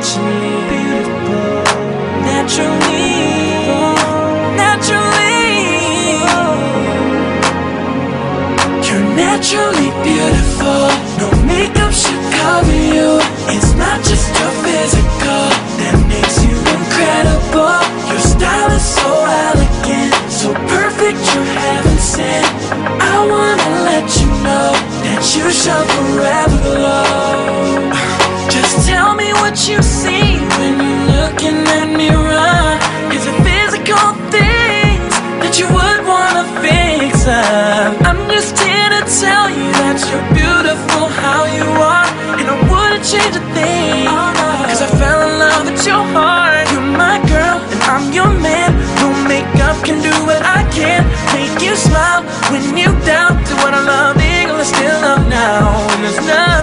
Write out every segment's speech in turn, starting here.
naturally beautiful, naturally, naturally. You're naturally beautiful. No makeup should cover you. It's not just your physical that makes you incredible. Your style is so elegant, so perfect. You're heaven sent. I wanna let you know that you shall forever glow. Tell you that you're beautiful how you are, and I wouldn't change a thing. Cause I fell in love with your heart. You're my girl, and I'm your man. No makeup can do what I can. Make you smile when you down. Do what I love, eagle, I still love now. And there's nothing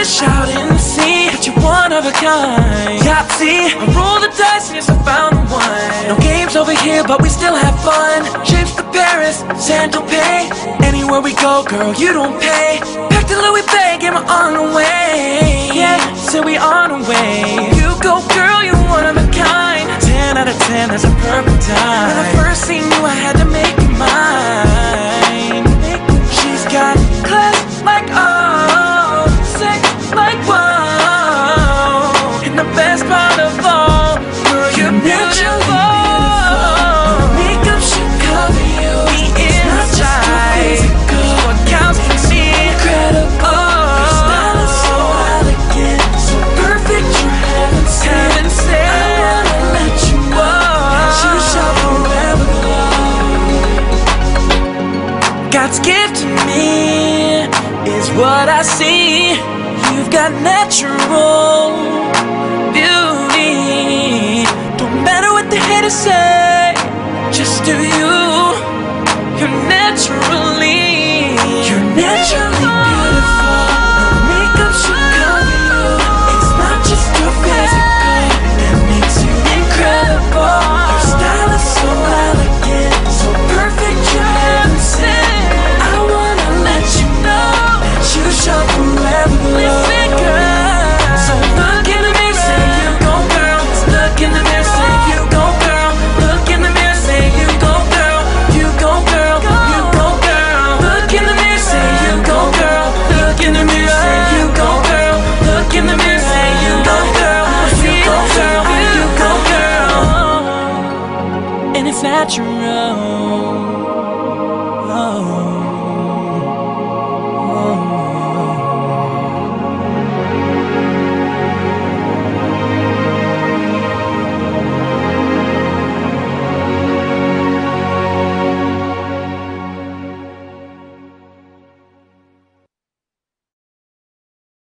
fish out in the sea, but you're one of a kind. Yahtzee, I roll the dice and yes, I found the one. No games over here, but we still have fun. Trips to Paris, Saint-Tropez. Anywhere we go, girl, you don't pay. Back to Louis Bay, get my on the way. Yeah, so we on the way. You go, girl, you're one of a kind. Ten out of ten, that's a perfect time. When I first seen you, I had to make what I see. You've got natural beauty. Girl.